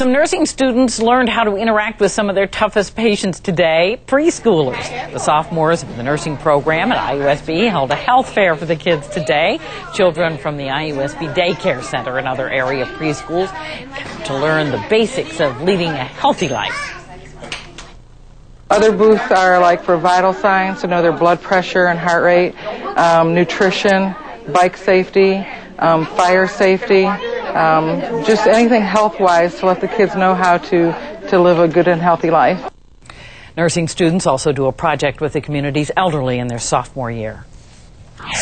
Some nursing students learned how to interact with some of their toughest patients today, preschoolers. The sophomores of the nursing program at IUSB held a health fair for the kids today. Children from the IUSB Daycare Center and other area preschools to learn the basics of leading a healthy life. Other booths are like for vital signs to know their blood pressure and heart rate, um, nutrition, bike safety, um, fire safety, um, just anything health-wise to let the kids know how to, to live a good and healthy life. Nursing students also do a project with the community's elderly in their sophomore year.